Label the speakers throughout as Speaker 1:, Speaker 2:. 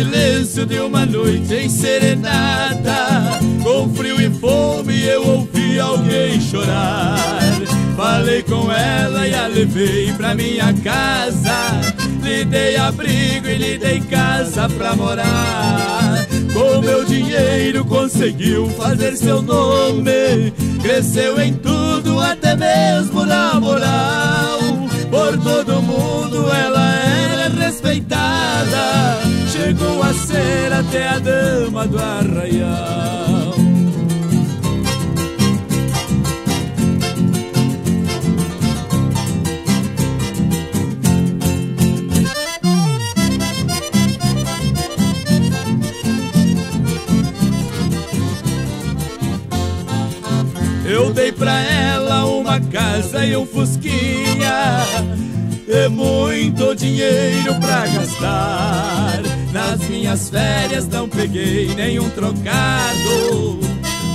Speaker 1: Silêncio de uma noite em serenata. Com frio e fome eu ouvi alguém chorar. Falei com ela e a levei pra minha casa. Lhe dei abrigo e lhe dei casa pra morar. Com meu dinheiro conseguiu fazer seu nome. Cresceu em tudo, até mesmo na moral. Por todo mundo ela era respeitada Chegou a ser até a dama do arraial. Eu dei pra ela uma casa e um fusquinha E muito dinheiro pra gastar Nas minhas férias não peguei nenhum trocado.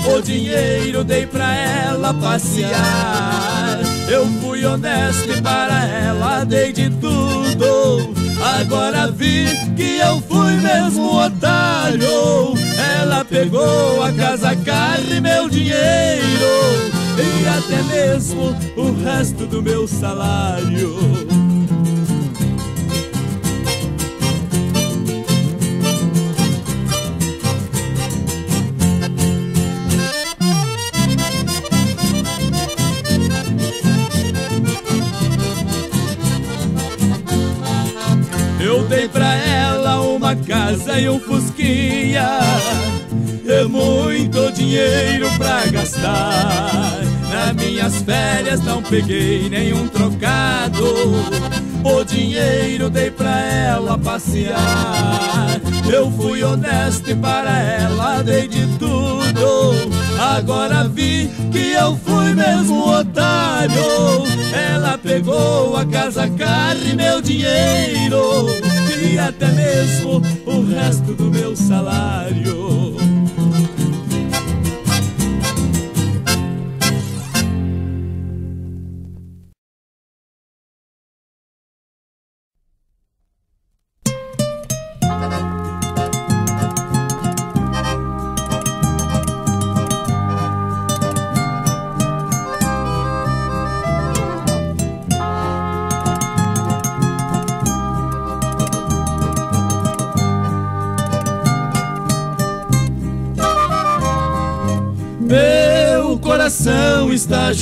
Speaker 1: O dinheiro dei pra ela passear. Eu fui honesto e para ela dei de tudo. Agora vi que eu fui mesmo otário. Ela pegou a casa, carro e meu dinheiro. E até mesmo o resto do meu salário casa e um fusquinha E muito dinheiro pra gastar. Nas minhas férias não peguei nenhum trocado. O dinheiro dei pra ela passear. Eu fui honesto e para ela dei de tudo. Agora vi que eu fui mesmo otário. Ela pegou a casa, carro e meu dinheiro até mesmo o resto do meu salário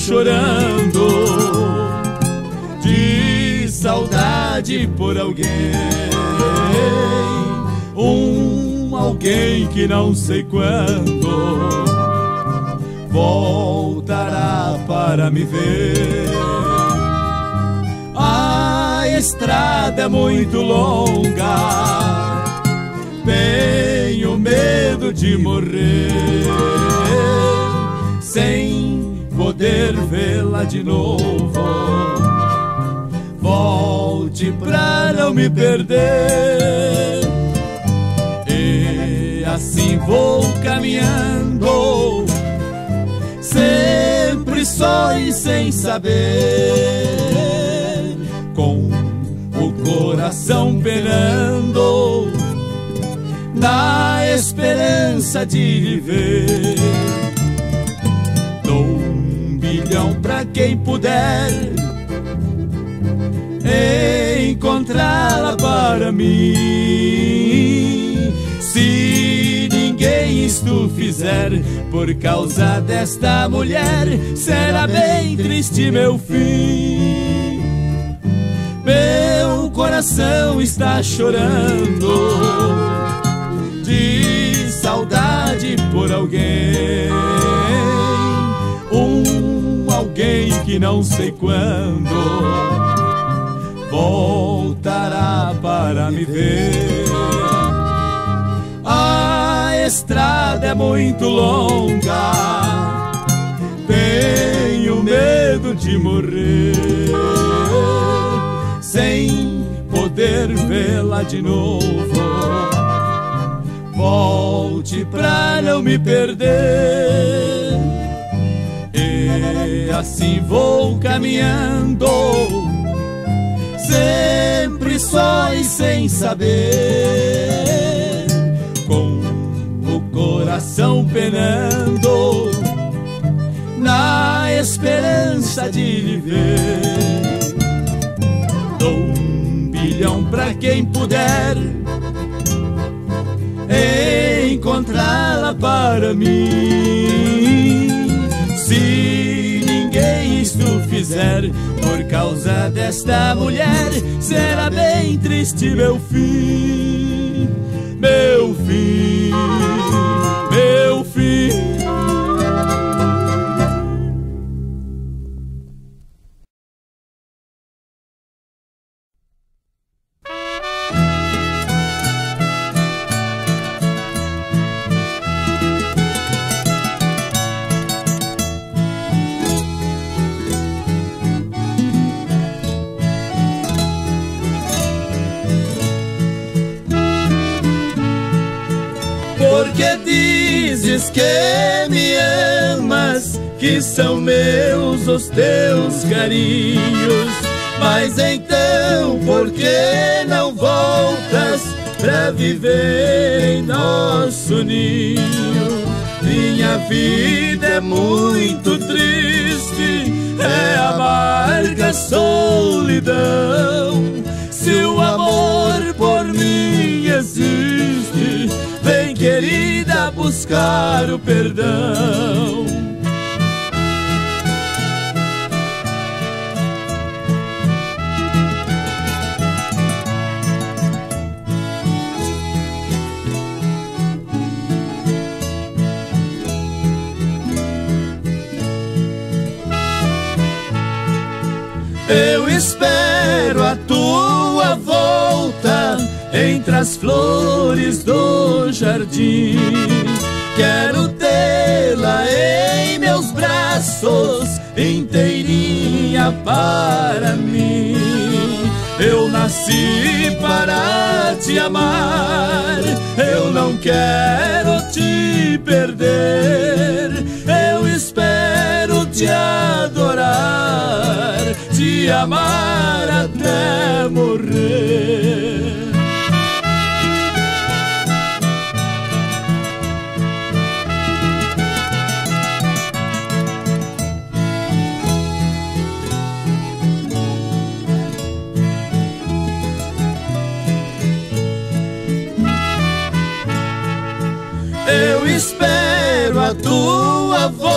Speaker 1: chorando de saudade por alguém, um alguém que não sei quando voltará para me ver. A estrada é muito longa, tenho medo de morrer sem poder vê-la de novo. Volte pra não me perder. E assim vou caminhando, sempre só e sem saber, com o coração penando, na esperança de viver dou pra quem puder encontrá-la para mim. Se ninguém isto fizer por causa desta mulher, será bem triste meu fim. Meu coração está chorando de saudade por alguém alguém que não sei quando voltará para me ver. A estrada é muito longa, tenho medo de morrer sem poder vê-la de novo. Volte pra não me perder. Assim vou caminhando, sempre só e sem saber coração penando na esperança de lhe ver. Dou um bilhão pra quem puder encontrá-la para mim. Se ninguém isto fizer por causa desta mulher, será bem triste meu fim, meu fim, que me amas, que são meus os teus carinhos. Mas então, por que não voltas pra viver em nosso ninho? Minha vida é muito triste, é amarga solidão. Se o amor por mim existe, querida buscar o perdão. Entre as flores do jardim. Quero tê-la em meus braços, inteirinha para mim. Eu nasci para te amar, eu não quero te perder. Eu espero te adorar, te amar até morrer.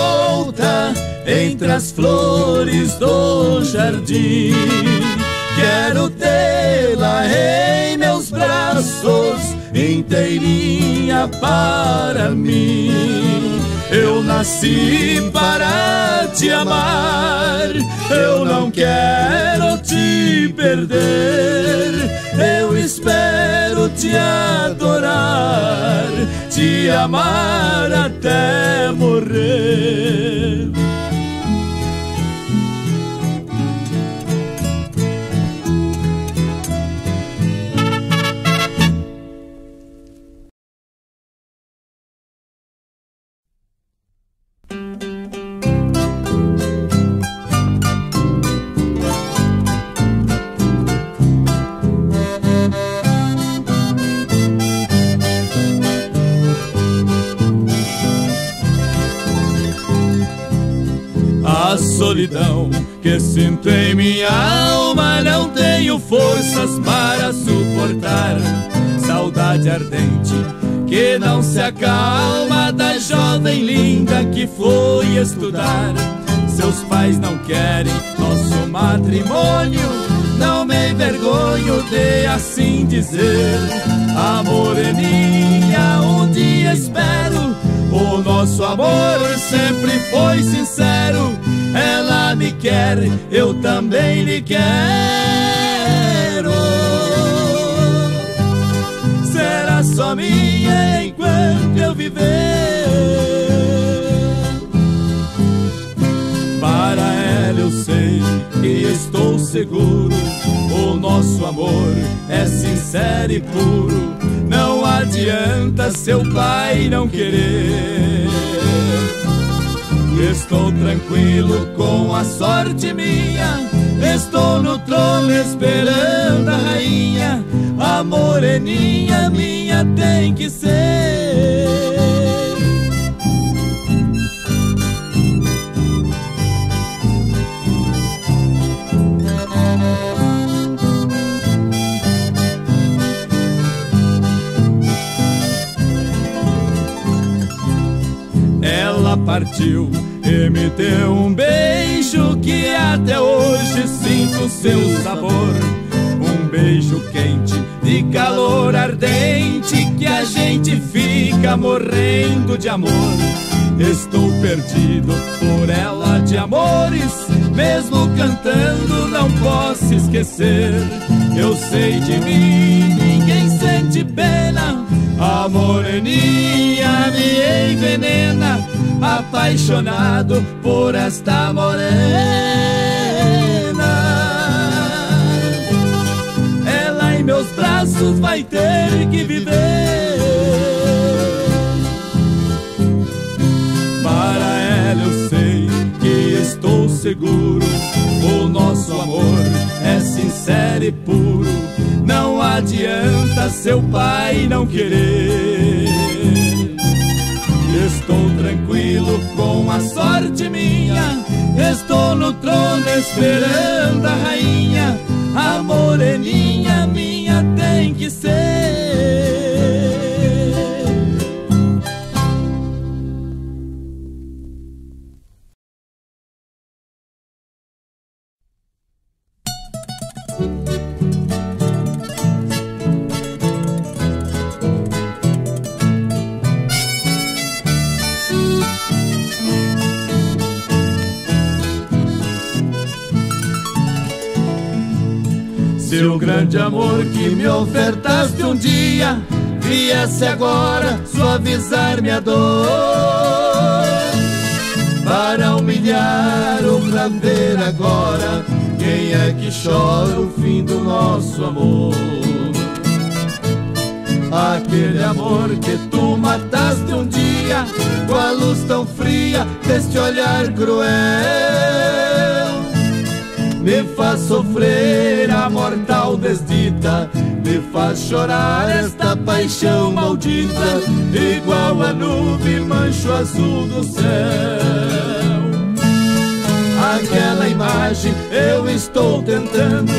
Speaker 1: Volta entre as flores do jardim. Quero tê-la em meus braços, inteirinha para mim. Eu nasci para te amar, eu não quero te perder. Eu espero te adorar, te amar até morrer. Solidão que sinto em minha alma. Não tenho forças para suportar saudade ardente que não se acalma da jovem linda que foi estudar. Seus pais não querem nosso matrimônio. Não me envergonho de assim dizer. A moreninha, um dia espero. O nosso amor sempre foi sincero ela me quer, eu também lhe quero. Será só minha enquanto eu viver. Para ela eu sei e estou seguro. O nosso amor é sincero e puro. Não adianta seu pai não querer. Estou tranquilo com a sorte minha. Estou no trono esperando a rainha. A moreninha minha tem que ser. Ela partiu e me deu um beijo que até hoje sinto seu sabor. Um beijo quente de calor ardente que a gente fica morrendo de amor. Estou perdido por ela de amores, mesmo cantando não posso esquecer. Eu sei de mim, ninguém sente pena. A moreninha me envenena, apaixonado por esta morena. Ela em meus braços vai ter que viver. seguro. O nosso amor é sincero e puro. Não adianta seu pai não querer. Tranquilo com a sorte minha. Estou no trono esperando a rainha. A moreninha minha tem que ser. Grande amor que me ofertaste um dia. Viesse agora suavizar minha dor. Para humilhar ou pra ver agora quem é que chora o fim do nosso amor. Aquele amor que tu mataste um dia com a luz tão fria deste olhar cruel me faz sofrer a mortal desdita, me faz chorar esta paixão maldita, igual a nuvem mancho azul do céu. Aquela imagem eu estou tentando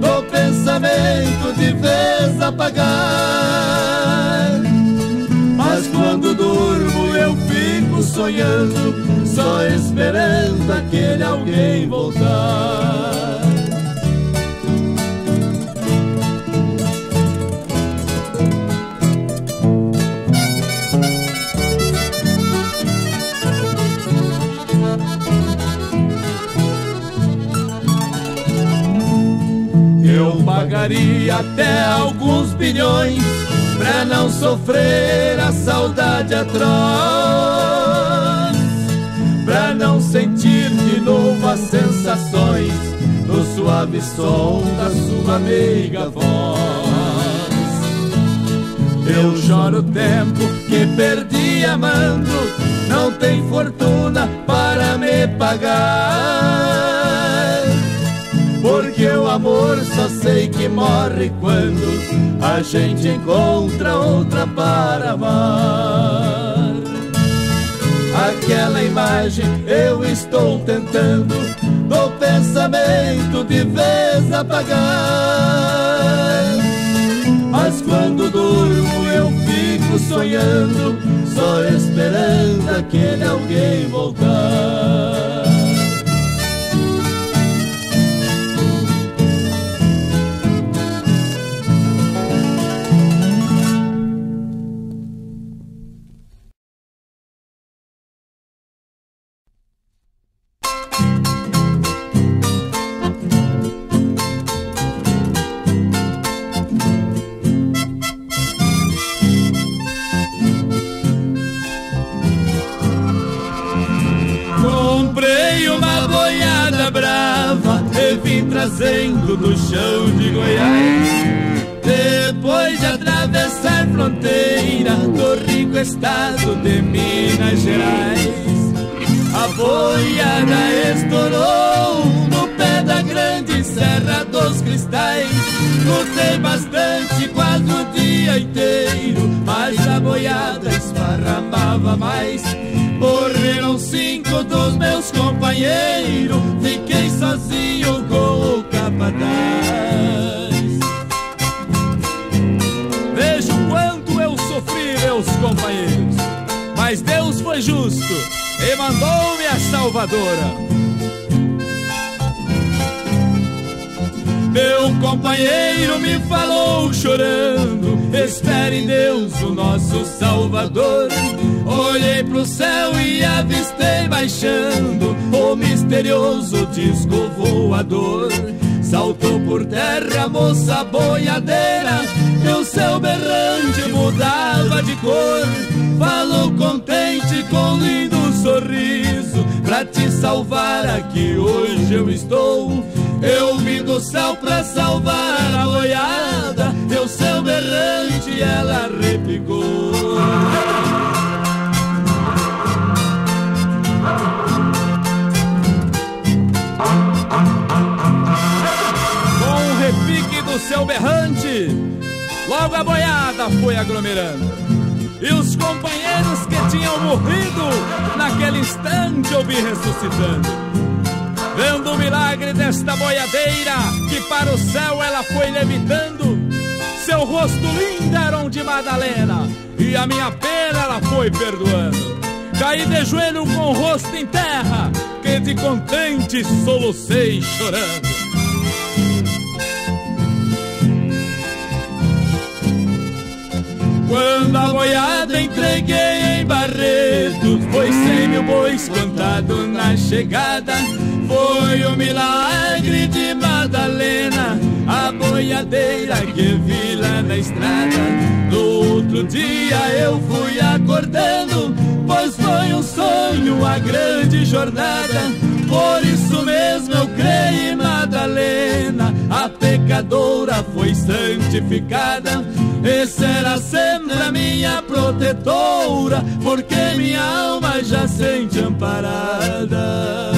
Speaker 1: do pensamento de vez apagar. Sonhando, só esperando aquele alguém voltar. pagaria até alguns bilhões pra não sofrer a saudade atroz, sensações no suave som da sua amiga voz. Eu choro o tempo que perdi amando, não tem fortuna para me pagar. Porque o amor só sei que morre quando a gente encontra outra para amar. Aquela imagem eu estou tentando do pensamento de vez apagar. Mas quando durmo eu fico sonhando, só esperando aquele alguém voltar. Trazendo do chão de Goiás. Depois de atravessar fronteira do rico estado de Minas Gerais, a boiada estourou no pé da grande Serra dos Cristais. Lutei bastante, quase o dia inteiro, mas a boiada esparramava mais. Morreram cinco dos meus companheiros, fiquei sozinho capataz. Vejo quanto eu sofri, meus companheiros, mas Deus foi justo e mandou-me a salvadora. Meu companheiro me falou chorando: Espere em Deus, o nosso Salvador. Olhei pro céu e avistei baixando o misterioso disco voador. Saltou por terra a moça boiadeira, meu céu berrante mudava de cor. Falou contente com lindo sorriso, pra te salvar aqui hoje eu estou. Eu vim do céu pra salvar a boiada, meu céu berrante ela replicou. Foi aglomerando. E os companheiros que tinham morrido, naquele instante eu vi ressuscitando. Vendo o milagre desta boiadeira, que para o céu ela foi levitando. Seu rosto lindo era um de Madalena, e a minha pena ela foi perdoando. Caí de joelho com o rosto em terra, que de contente solucei chorando. Quando a boiada entreguei em Barretos Foi cem mil bois contado na chegada. Foi o milagre de Madalena A boiadeira que vi lá na estrada. No outro dia eu fui acordando Pois foi um sonho a grande jornada Por isso mesmo eu creio em Madalena A pecadora foi santificada e será sempre a minha protetora, porque minha alma já sente amparada.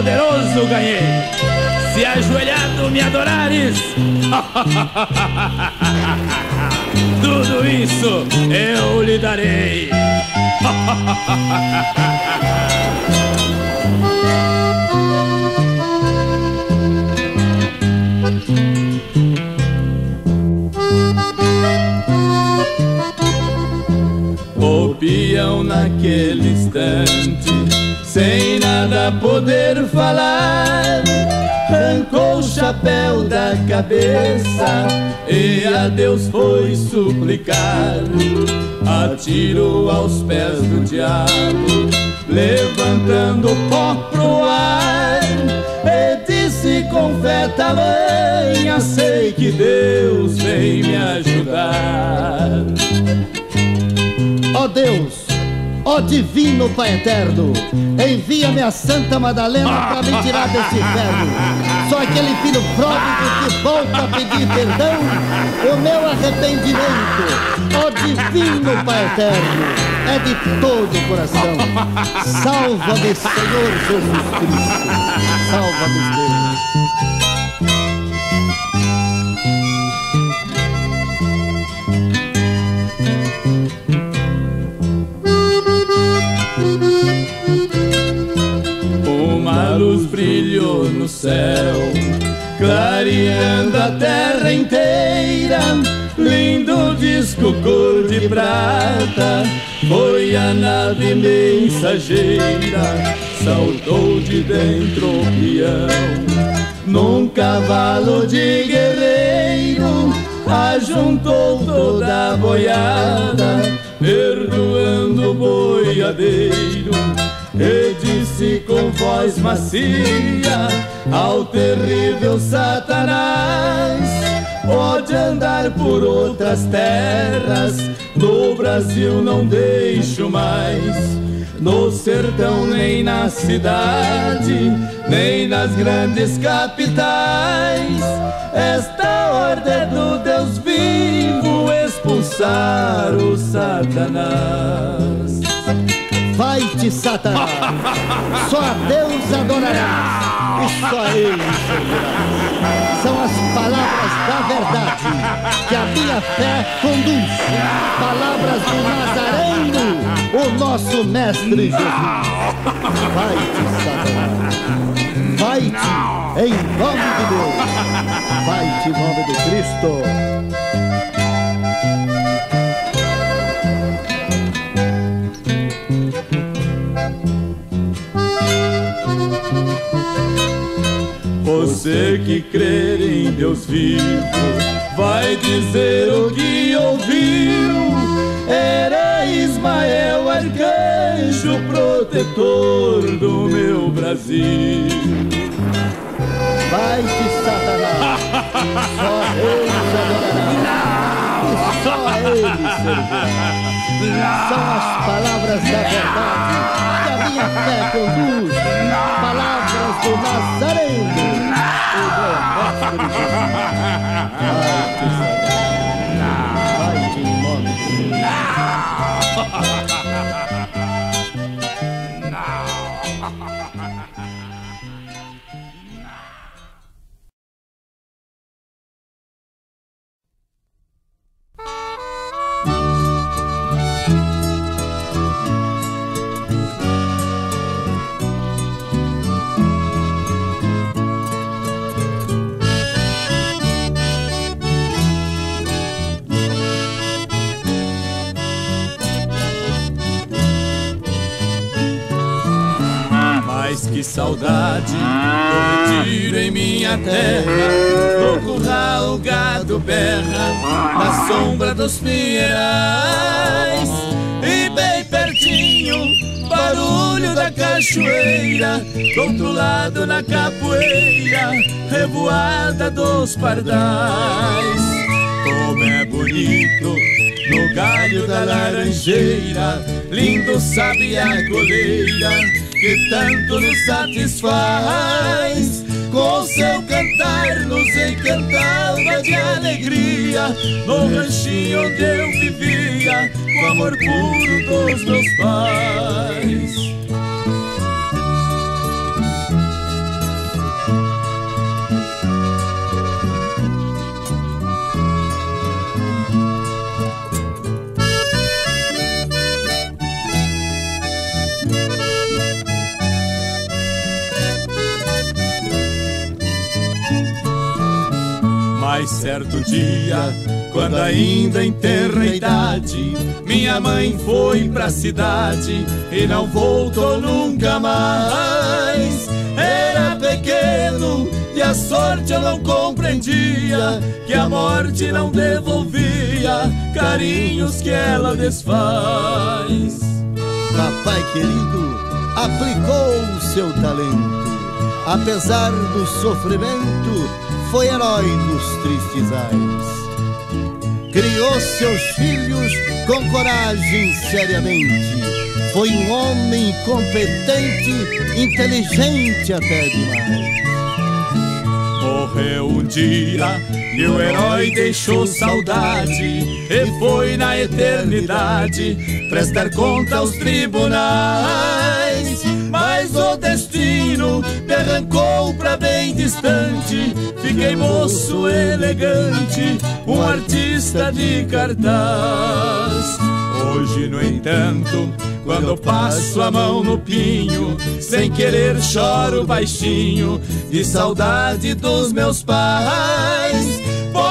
Speaker 1: poderoso ganhei. Se ajoelhado me adorares, tudo isso eu lhe darei. peão naquele instante, nada poder falar. Arrancou o chapéu da cabeça e a Deus foi suplicar. Atirou aos pés do diabo, levantando o pó pro ar. E disse com fé tamanha: Sei que Deus vem me ajudar.
Speaker 2: Ó oh Deus, ó oh Divino Pai Eterno, envia-me a Santa Madalena para me tirar desse inferno. Só aquele filho pródigo que volta a pedir perdão, o meu arrependimento. Ó oh Divino Pai Eterno, é de todo o coração. Salva-me, Senhor Jesus Cristo. Salva-me, Deus.
Speaker 1: Céu, clareando a terra inteira. Lindo disco cor de prata, foi a nave mensageira, saltou de dentro o peão. Num cavalo de guerreiro, ajuntou toda a boiada, perdoando o boiadeiro e disse com voz macia ao terrível Satanás: Pode andar por outras terras, no Brasil não deixo mais. No sertão, nem na cidade, nem nas grandes capitais. Esta ordem é do Deus vivo expulsar o Satanás.
Speaker 2: Vai-te, Satanás! Só a Deus adorarás e só Ele. São as palavras da verdade que a minha fé conduz. Palavras do Nazareno, o nosso Mestre Jesus. Vai-te, Satanás! Vai-te em nome de Deus! Vai-te em nome do Cristo!
Speaker 1: Você que crer em Deus vivo vai dizer o que ouviu. Era Ismael, arcanjo protetor do meu Brasil.
Speaker 2: Vai-te, Satanás, só Deus adorará, e só Ele servirá. São as palavras da verdade que a minha fé conduz, palavras do Nazareno. Vai de
Speaker 1: que saudade. Retiro em minha terra No curral o gado berra Na sombra dos pinheirais E bem pertinho barulho da cachoeira Do outro lado na capoeira Revoada dos pardais. Como é bonito no galho da laranjeira Lindo sabe a coleira que tanto nos satisfaz. Com seu cantar nos encantava de alegria, no ranchinho onde eu vivia, com amor puro dos meus pais. Mas certo dia, quando ainda em terra idade, minha mãe foi pra cidade e não voltou nunca mais. Era pequeno e a sorte eu não compreendia, que a morte não devolvia carinhos que ela desfaz.
Speaker 2: Papai querido aplicou o seu talento, apesar do sofrimento foi herói nos tristes ais. criou seus filhos com coragem seriamente. Foi um homem competente, inteligente até demais.
Speaker 1: Morreu um dia e o herói deixou saudade e foi na eternidade prestar conta aos tribunais. Destino me arrancou pra bem distante. Fiquei moço elegante, um artista de cartaz. Hoje, no entanto, quando passo a mão no pinho, sem querer choro baixinho, de saudade dos meus pais.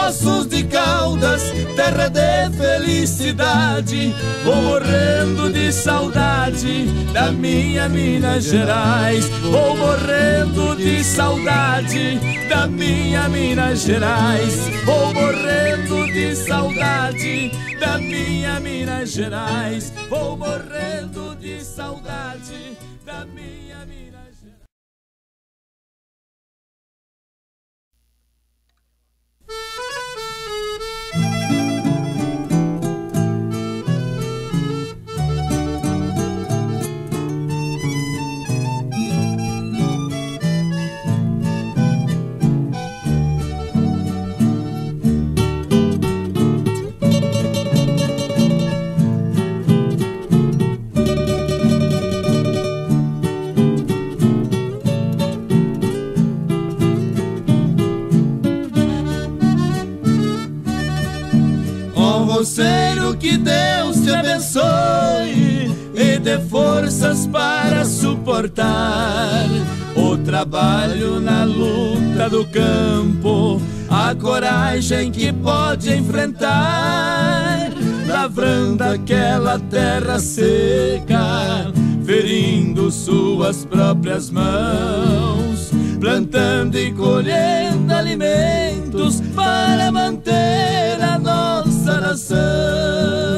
Speaker 1: Poços de Caldas, terra de felicidade, vou morrendo de saudade da minha Minas Gerais. Vou morrendo de saudade da minha Minas Gerais. Vou morrendo de saudade da minha Minas Gerais. Vou morrendo de saudade da minha Ó roceiro, que Deus te abençoe e dê forças para suportar o trabalho na luta do campo, a coragem que pode enfrentar, lavrando aquela terra seca, ferindo suas próprias mãos, plantando e colhendo alimentos para manter a nossa nação.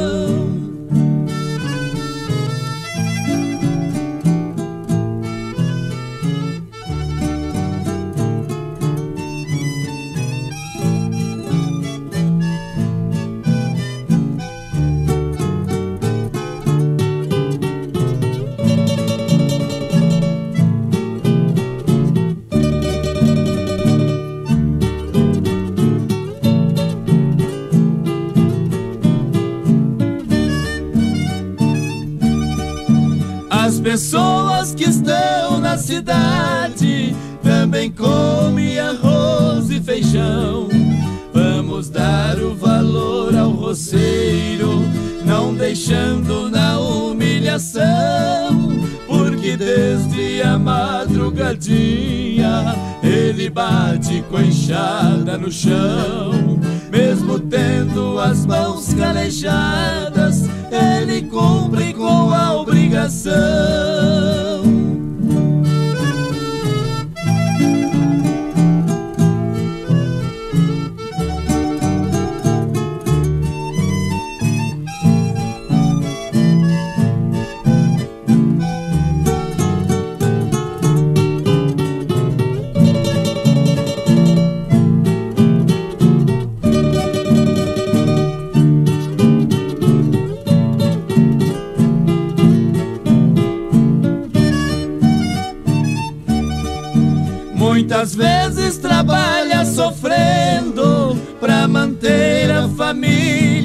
Speaker 1: Pessoas que estão na cidade também comem arroz e feijão. Vamos dar o valor ao roceiro, não deixando na humilhação. Porque desde a madrugadinha ele bate com a enxada no chão. Mesmo tendo as mãos calejadas, ele cumpre com a obrigação.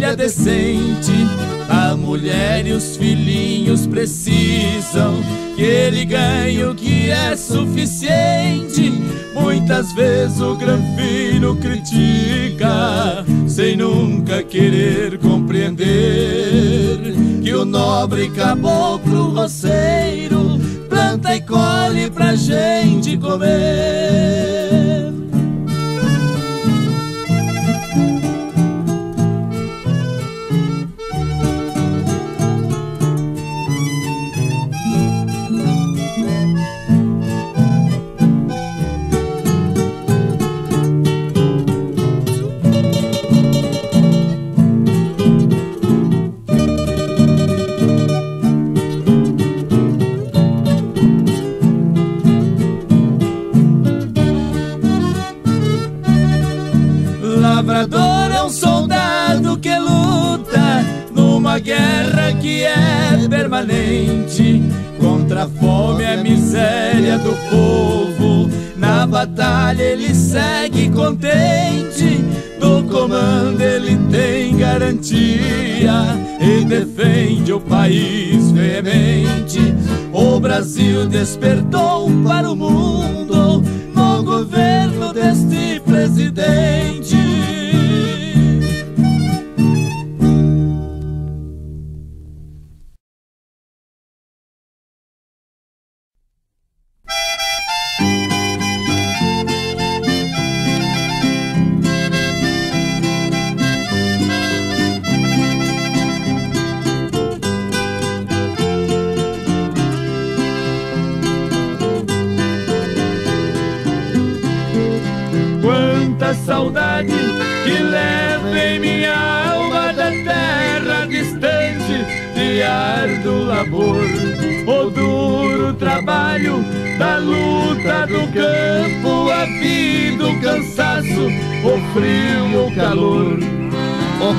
Speaker 1: Família decente. A mulher e os filhinhos precisam que ele ganhe o que é suficiente. Muitas vezes o granfino critica, sem nunca querer compreender que o nobre caboclo roceiro planta e colhe pra gente comer. Permanente contra a fome e a miséria do povo. Na batalha ele segue contente, do comando ele tem garantia e defende o país veemente. O Brasil despertou para o mundo no governo deste presidente.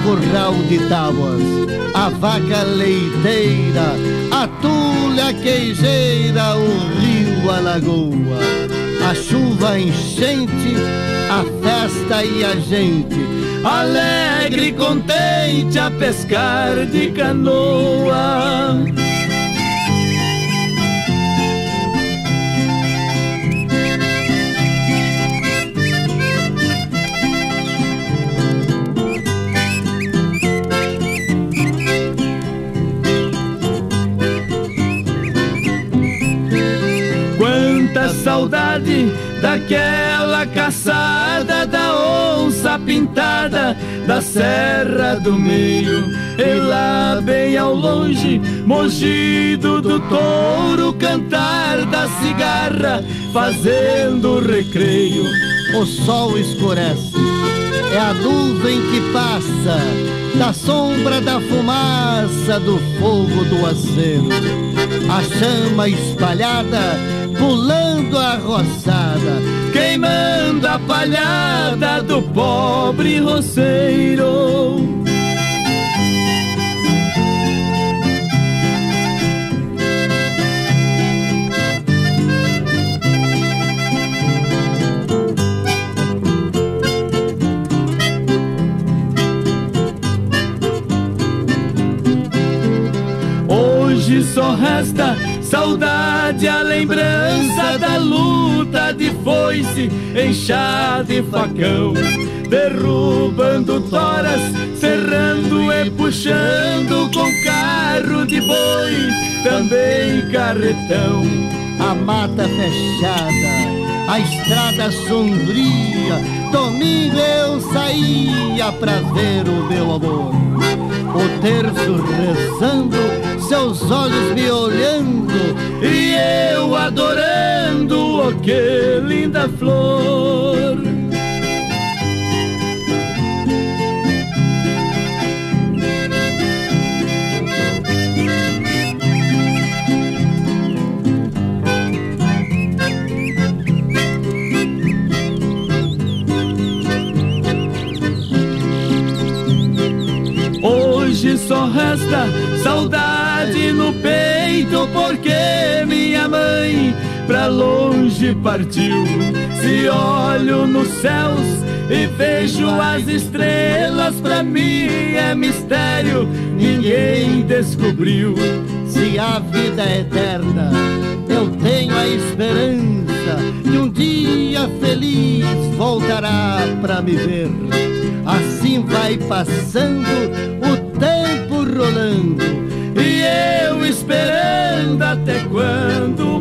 Speaker 2: Curral de tábuas, a vaca leiteira, a tulha queijeira, o rio, a lagoa, a chuva enchente, a festa e a gente, alegre e contente a pescar de canoa. Daquela caçada da onça pintada da Serra do Meio. E lá bem ao longe, mogido do touro, cantar da cigarra, fazendo recreio. O sol escurece, é a nuvem que passa, da sombra da fumaça, do fogo do acero. A chama espalhada pulando a roçada, queimando a palhada do pobre roceiro. Só resta Saudade, a lembrança da luta de foice, enxada e facão, derrubando toras, serrando e puxando com carro de boi, também carretão. A mata fechada, a estrada sombria, domingo eu saía pra ver o meu amor. O terço rezando, seus olhos me olhando e eu adorando, oh que linda flor. Hoje só resta peito, porque minha mãe pra longe partiu. Se olho nos céus e vejo as estrelas, pra mim é mistério, ninguém descobriu. Se a vida é eterna, eu tenho a esperança de um dia feliz voltará pra me ver. Assim vai passando o tempo rolando e eu esperando até quando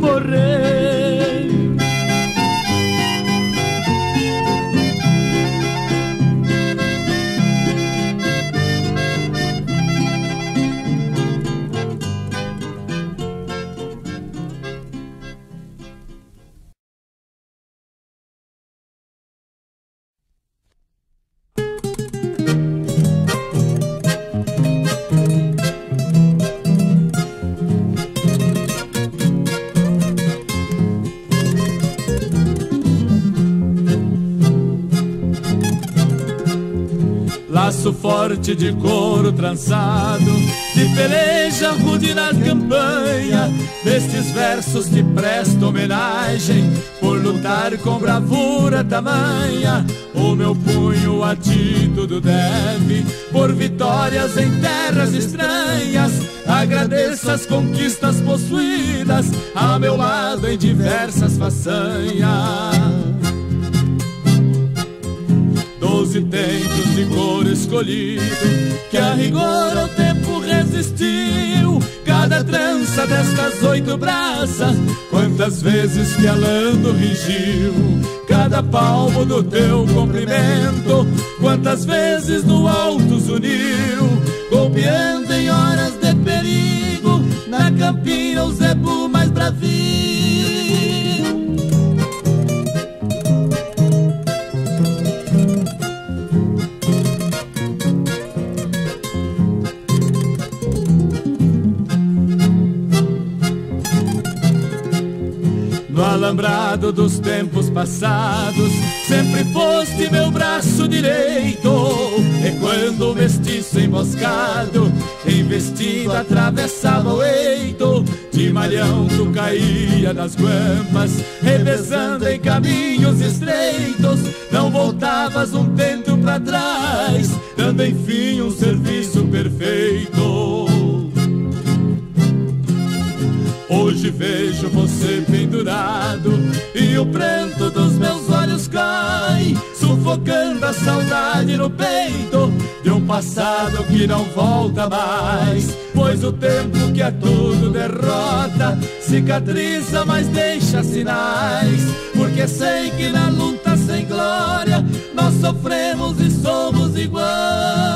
Speaker 1: Passo forte de couro trançado, de peleja rude na campanha. Destes versos te presto homenagem, por lutar com bravura tamanha. O meu punho a ti tudo deve, por vitórias em terras estranhas. Agradeço as conquistas possuídas, a meu lado em diversas façanhas. Doze tentos de couro escolhido Que a rigor ao tempo resistiu. Cada trança destas oito braças Quantas vezes que alando rigiu. Cada palmo do teu comprimento Quantas vezes no alto uniu passados, sempre foste meu braço direito. E quando o mestiço emboscado, investido, atravessava o eito, de malhão tu caía das guampas, revezando em caminhos estreitos. Não voltavas um tempo para trás, dando enfim um serviço perfeito. Hoje vejo você pendurado e o pranto dos meus olhos cai, sufocando a saudade no peito de um passado que não volta mais. Pois o tempo que é tudo derrota cicatriza, mas deixa sinais. Porque sei que na luta sem glória nós sofremos e somos iguais.